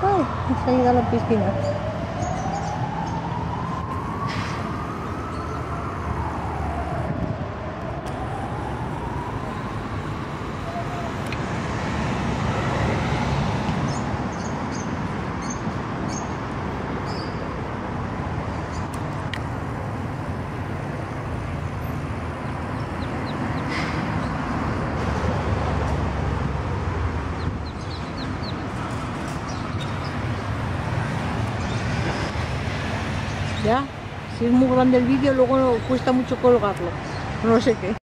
Ay, enseguida a la piscina. Ya, si es muy grande el vídeo, luego cuesta mucho colgarlo. No sé qué.